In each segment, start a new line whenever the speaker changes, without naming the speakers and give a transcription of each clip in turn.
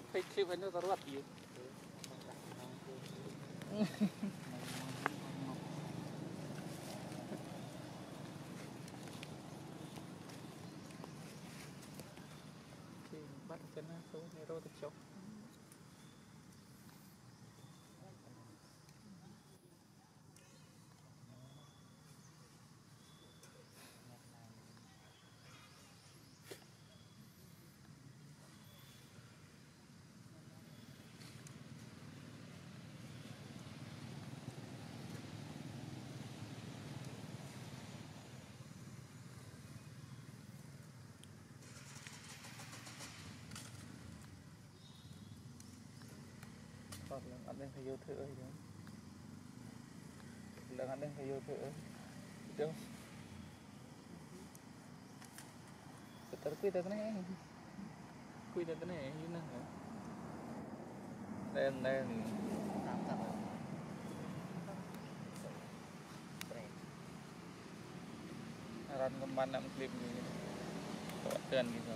20คลิปไว้นู่นตลอดอยู่ thì bắt chân nó xuống này rồi thì chốc còn lần ăn đang phải vô thử ơi lần ăn đang phải vô thử ơi này. Betul kui dah kena lên dah kena You làm Đen đen
tám tập
Ran kemana klip ni Tawatan gitu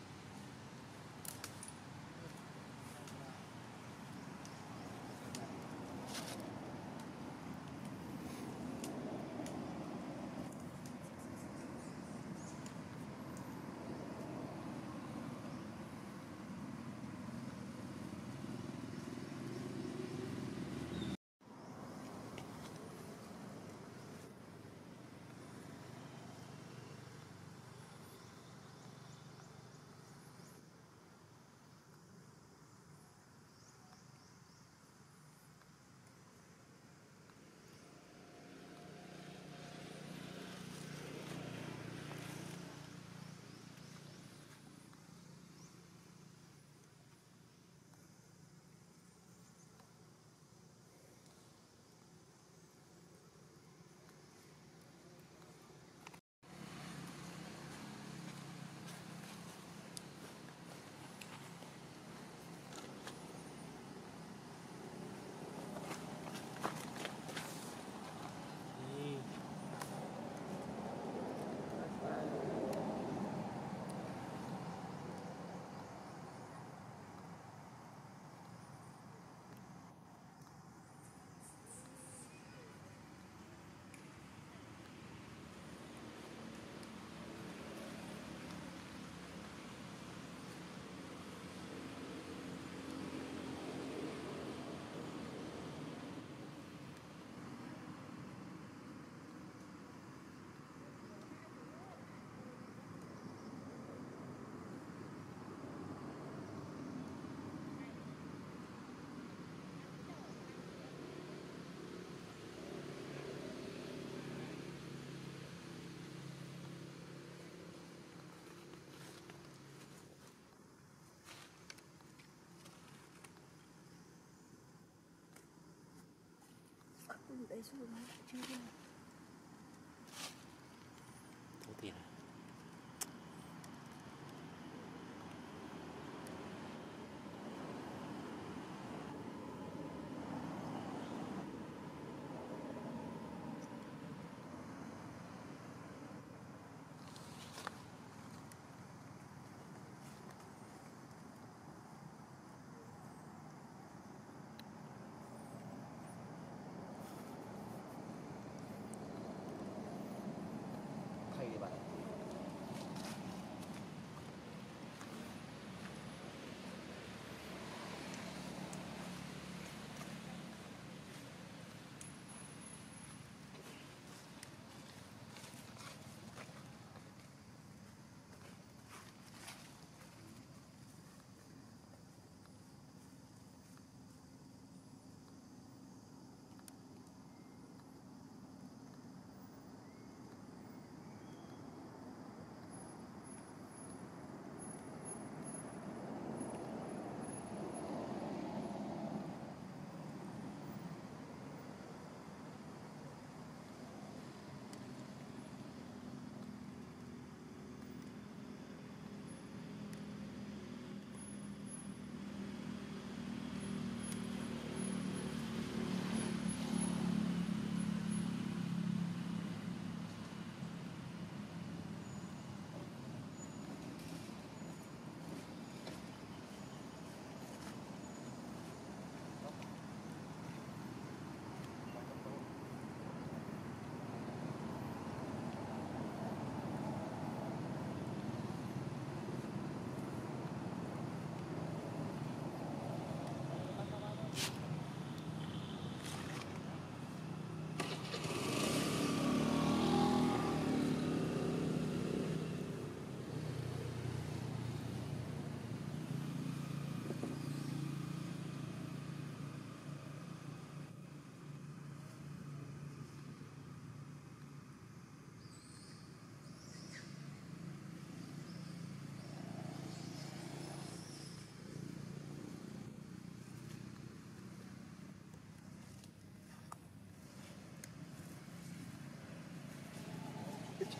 没
事，我 xong.